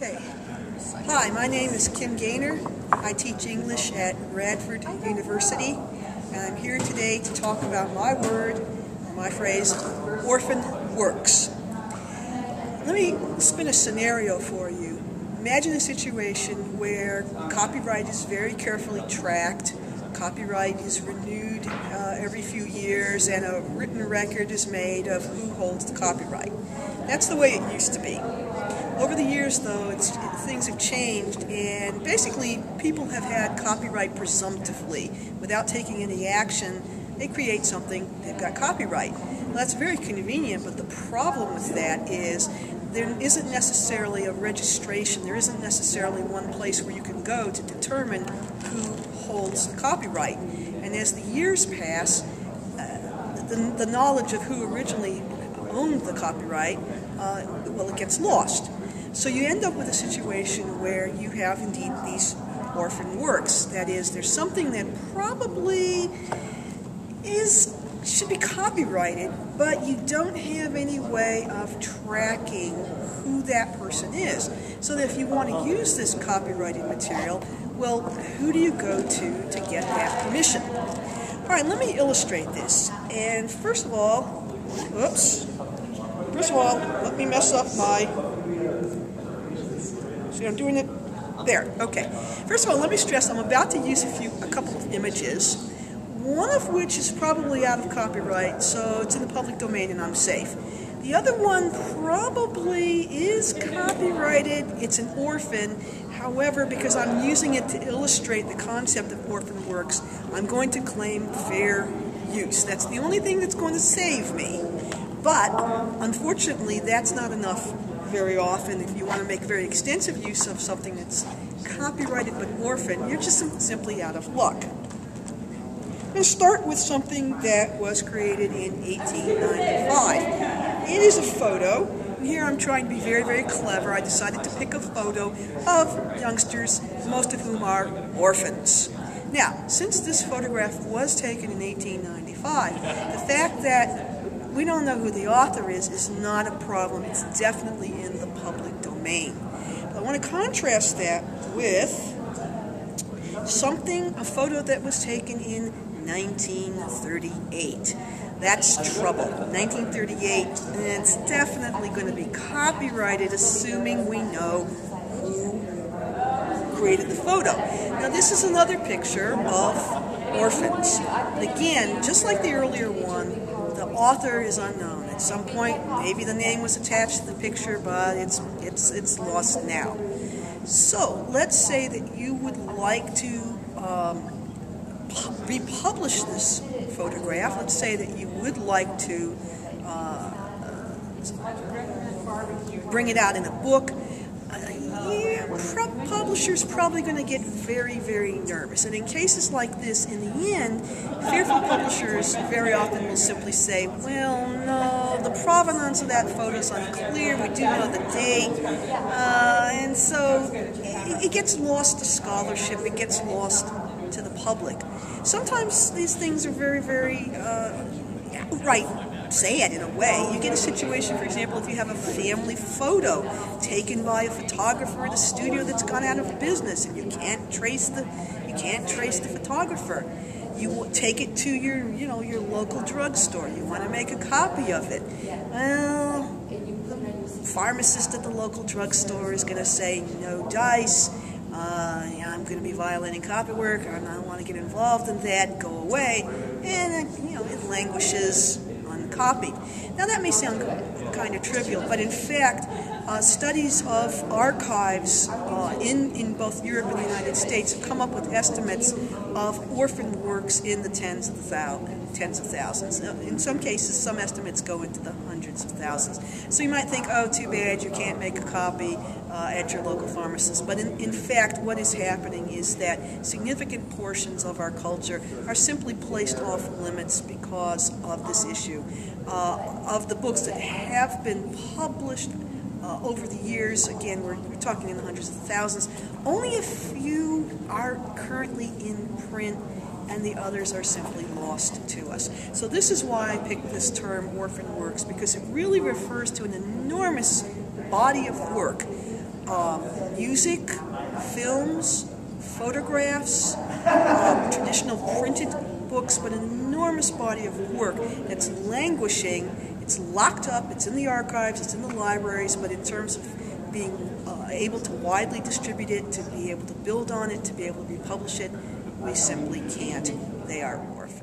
Okay. Hi, my name is Kim Gainer. I teach English at Radford University, and I'm here today to talk about my word, my phrase, orphan works. Let me spin a scenario for you. Imagine a situation where copyright is very carefully tracked, copyright is renewed uh, every few years, and a written record is made of who holds the copyright. That's the way it used to be. Over the years, though, things have changed, and basically, people have had copyright presumptively. Without taking any action, they create something, they've got copyright. Well, that's very convenient, but the problem with that is there isn't necessarily a registration, there isn't necessarily one place where you can go to determine who holds the copyright. And as the years pass, uh, the, the knowledge of who originally owned the copyright, uh, well, it gets lost. So you end up with a situation where you have indeed these orphan works. That is, there's something that probably is should be copyrighted, but you don't have any way of tracking who that person is. So that if you want to use this copyrighted material, well, who do you go to to get that permission? All right, let me illustrate this. And first of all, oops, First of all, let me mess up my I'm doing it there. Okay. First of all, let me stress I'm about to use a few, a couple of images, one of which is probably out of copyright, so it's in the public domain and I'm safe. The other one probably is copyrighted. It's an orphan. However, because I'm using it to illustrate the concept of orphan works, I'm going to claim fair use. That's the only thing that's going to save me. But unfortunately, that's not enough very often, if you want to make very extensive use of something that's copyrighted but orphan, you're just simply out of luck. To start with something that was created in 1895. It is a photo. Here I'm trying to be very, very clever. I decided to pick a photo of youngsters, most of whom are orphans. Now, since this photograph was taken in 1895, the fact that we don't know who the author is is not a problem. It's definitely in the public domain. But I want to contrast that with something, a photo that was taken in 1938. That's trouble. 1938, and it's definitely going to be copyrighted, assuming we know who created the photo. Now, this is another picture of orphans. again, just like the earlier one, author is unknown. At some point, maybe the name was attached to the picture, but it's it's it's lost now. So let's say that you would like to um, republish this photograph. Let's say that you would like to uh, bring it out in a book yeah, publisher's probably going to get very, very nervous. And in cases like this, in the end, fearful publishers very often will simply say, well, no, the provenance of that photo is unclear. We do know the date. Uh, and so it, it gets lost to scholarship. It gets lost to the public. Sometimes these things are very, very uh, right say it in a way. You get a situation, for example, if you have a family photo taken by a photographer at a studio that's gone out of business, and you can't trace the you can't trace the photographer. You take it to your you know your local drugstore. You want to make a copy of it. Well, pharmacist at the local drugstore is going to say no dice. Uh, yeah, I'm going to be violating copywork. I don't want to get involved in that. Go away, and you know it languishes uncopied. Now that may sound kind of trivial, but in fact, uh, studies of archives uh, in, in both Europe and the United States have come up with estimates of orphan works in the tens of, thousands, tens of thousands. In some cases, some estimates go into the hundreds of thousands. So you might think, oh, too bad, you can't make a copy uh, at your local pharmacist. But in, in fact, what is happening is that significant portions of our culture are simply placed off limits because of this issue. Uh, of the books that have been published uh, over the years, again, we're, we're, talking in the hundreds of thousands, only a few are currently in print and the others are simply lost to us. So this is why I picked this term orphan works, because it really refers to an enormous body of work um, music, films, photographs, um, traditional printed books, but an enormous body of work that's languishing. It's locked up, it's in the archives, it's in the libraries, but in terms of being uh, able to widely distribute it, to be able to build on it, to be able to republish it, we simply can't. They are orphaned.